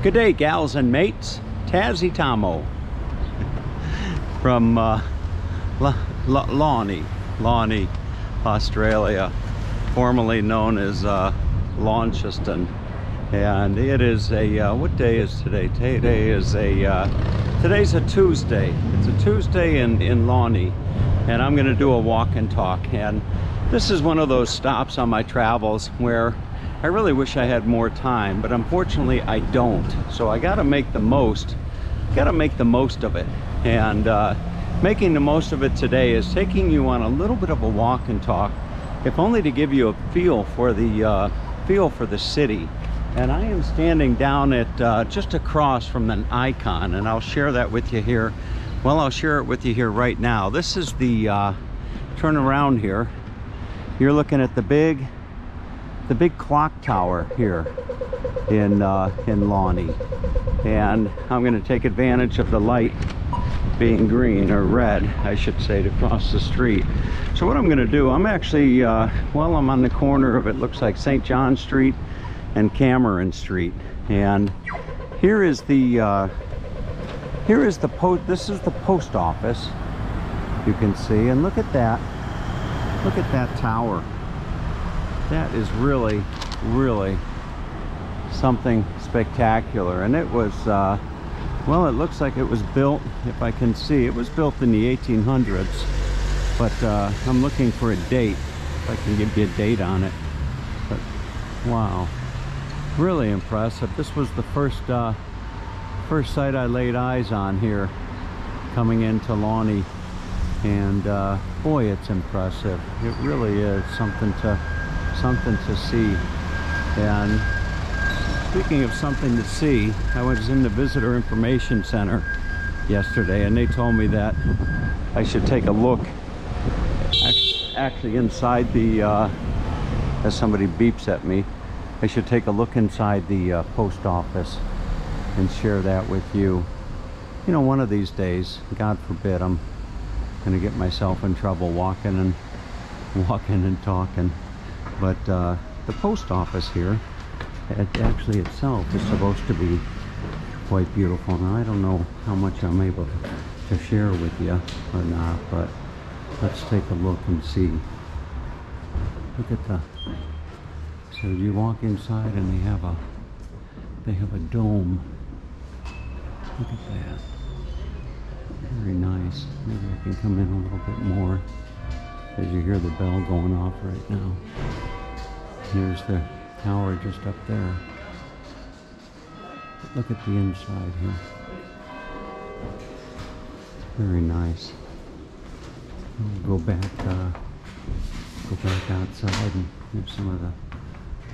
Good day, gals and mates. Tazzy Tomo from uh, La La Lawney, Lawney, Australia, formerly known as uh, Launceston. And it is a, uh, what day is today? Today is a, uh, today's a Tuesday. It's a Tuesday in, in Lawney. And I'm gonna do a walk and talk. And this is one of those stops on my travels where I really wish I had more time, but unfortunately I don't. So I gotta make the most, gotta make the most of it. And uh, making the most of it today is taking you on a little bit of a walk and talk, if only to give you a feel for the, uh, feel for the city. And I am standing down at uh, just across from an icon, and I'll share that with you here. Well, I'll share it with you here right now. This is the, uh, turn around here. You're looking at the big the big clock tower here in uh, in Lawney. And I'm going to take advantage of the light being green or red I should say to cross the street. So what I'm going to do I'm actually uh, well I'm on the corner of it looks like St. John Street and Cameron Street. And here is the uh, here is the post this is the post office you can see. And look at that. Look at that tower that is really really something spectacular. And it was uh, well it looks like it was built if I can see it was built in the 1800s but uh, I'm looking for a date if I can give you a date on it. But wow. Really impressive. This was the first uh, first site I laid eyes on here coming into Lawney. And uh, boy it's impressive. It really is something to something to see. And speaking of something to see, I was in the Visitor Information Center yesterday and they told me that I should take a look actually inside the, uh, as somebody beeps at me, I should take a look inside the uh, post office and share that with you. You know, one of these days, God forbid, I'm going to get myself in trouble walking and walking and talking but uh, the post office here it actually itself is supposed to be quite beautiful. I don't know how much I'm able to share with you or not but let's take a look and see. Look at the so you walk inside and they have a they have a dome. Look at that. Very nice. Maybe I can come in a little bit more as you hear the bell going off right now. Here's the tower just up there. Look at the inside here. Very nice. We'll go back, uh, go back outside and have some of the,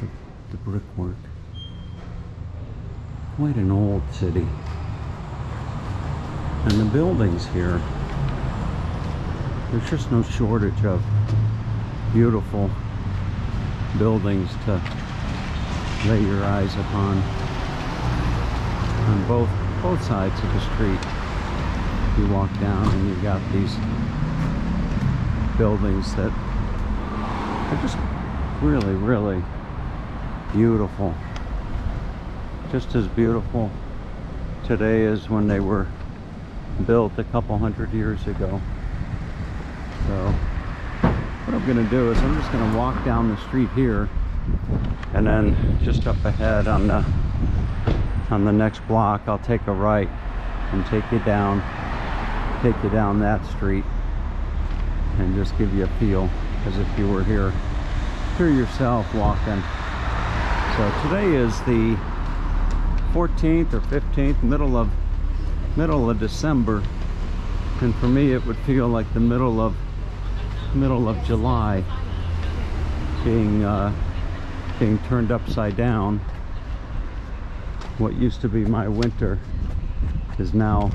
the, the brickwork. Quite an old city. And the buildings here there's just no shortage of beautiful buildings to lay your eyes upon. On both both sides of the street you walk down and you've got these buildings that are just really really beautiful. Just as beautiful today as when they were built a couple hundred years ago. So what I'm going to do is I'm just going to walk down the street here and then just up ahead on the on the next block I'll take a right and take you down take you down that street and just give you a feel as if you were here here yourself walking. So today is the 14th or 15th middle of middle of December and for me it would feel like the middle of middle of July being uh, being turned upside down. What used to be my winter is now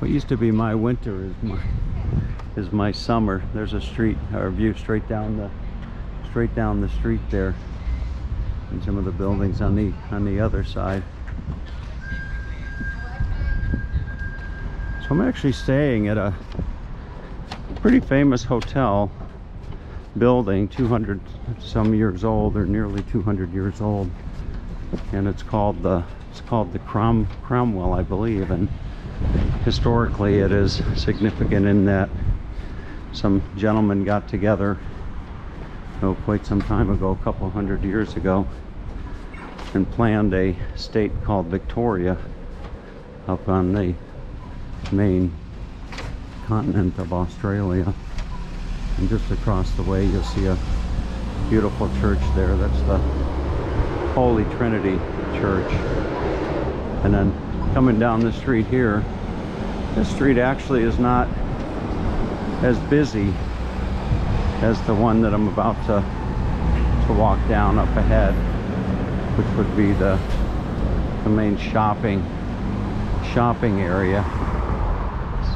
what used to be my winter is my is my summer. There's a street or view straight down the straight down the street there. And some of the buildings on the on the other side. So I'm actually staying at a pretty famous hotel building 200 some years old or nearly 200 years old. And it's called the it's called the Crom Cromwell, I believe, and historically it is significant in that some gentlemen got together oh, quite some time ago, a couple hundred years ago, and planned a state called Victoria up on the main continent of Australia. And just across the way you'll see a beautiful church there. That's the Holy Trinity Church. And then coming down the street here, this street actually is not as busy as the one that I'm about to to walk down up ahead, which would be the the main shopping shopping area.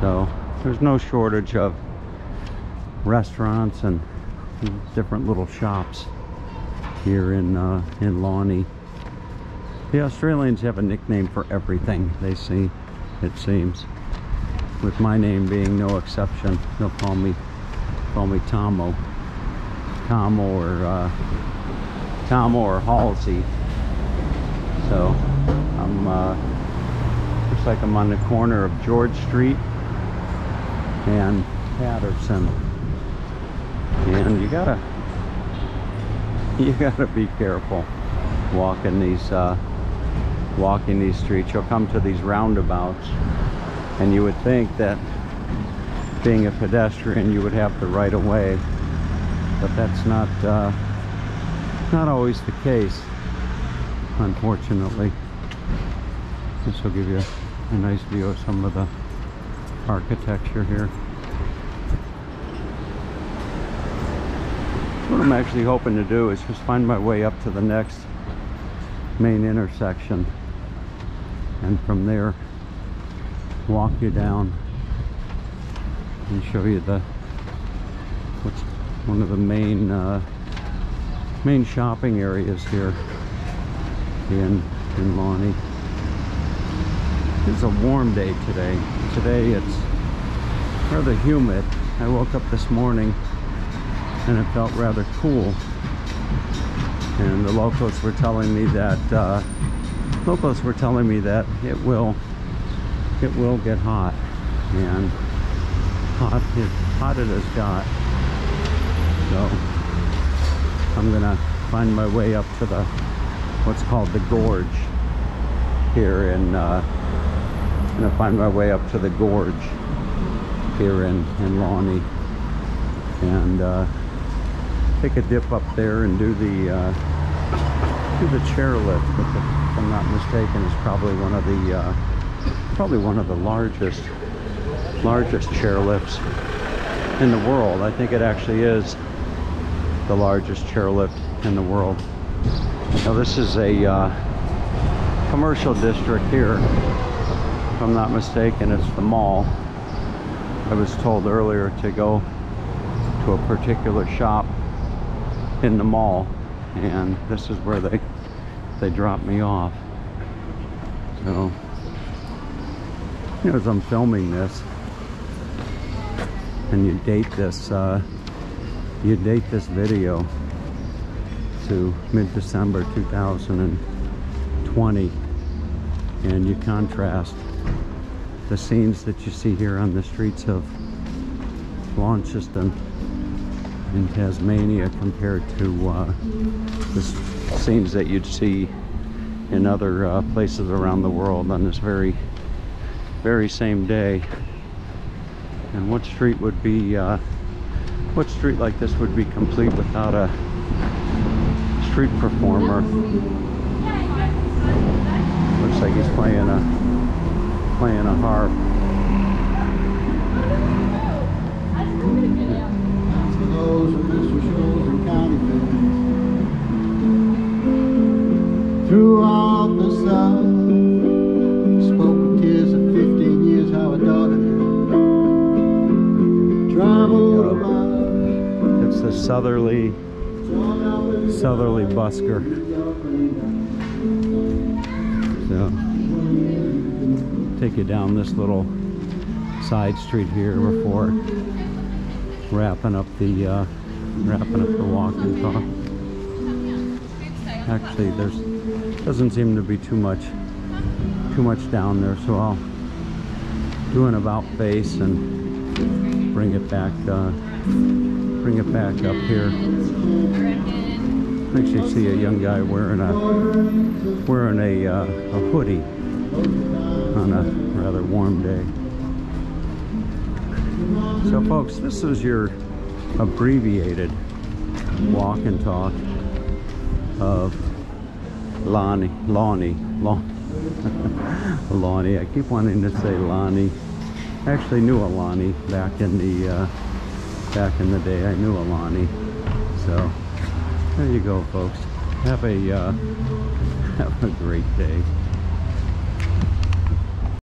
So there's no shortage of restaurants and different little shops here in uh, in Lawney. The Australians have a nickname for everything they see, it seems. With my name being no exception, they'll call me call me Tomo, Tomo or uh, or Halsey. So I'm uh, looks like I'm on the corner of George Street and Paterson and you gotta you gotta be careful walking these uh, walking these streets. You'll come to these roundabouts and you would think that being a pedestrian you would have the right of way but that's not uh, not always the case unfortunately. This will give you a nice view of some of the architecture here what I'm actually hoping to do is just find my way up to the next main intersection and from there walk you down and show you the what's one of the main uh, main shopping areas here in in Lawney. It's a warm day today. Today it's rather humid. I woke up this morning and it felt rather cool. And the locals were telling me that uh, locals were telling me that it will it will get hot and hot it hot it has got. So I'm gonna find my way up to the what's called the gorge here in uh, I'm gonna find my way up to the gorge here in in Lawney and uh, take a dip up there and do the uh, do the chairlift which if I'm not mistaken is probably one of the uh, probably one of the largest largest chairlifts in the world. I think it actually is the largest chairlift in the world. Now this is a uh, commercial district here if I'm not mistaken it's the mall. I was told earlier to go to a particular shop in the mall and this is where they they drop me off. So you know, as I'm filming this and you date this uh, you date this video to mid-December 2020 and you contrast the scenes that you see here on the streets of Launceston in Tasmania compared to uh, the scenes that you'd see in other uh, places around the world on this very very same day. And what street would be uh, what street like this would be complete without a street performer like he's playing a playing a harp Throughout the South, spoke with tears of 15 years how a daughter traveled about. It's the southerly, southerly busker. So, take you down this little side street here before wrapping up the uh, wrapping up the walk and talk. Actually, there's doesn't seem to be too much too much down there so I'll do an about face and bring it back uh, bring it back up here actually see a young guy wearing a wearing a, uh, a hoodie on a rather warm day so folks this is your abbreviated walk and talk of Lonnie, Lonnie, Lon Lonnie. I keep wanting to say Lonnie. I actually knew a Lonnie back in the uh, back in the day. I knew a Lonnie. So there you go, folks. Have a uh, have a great day.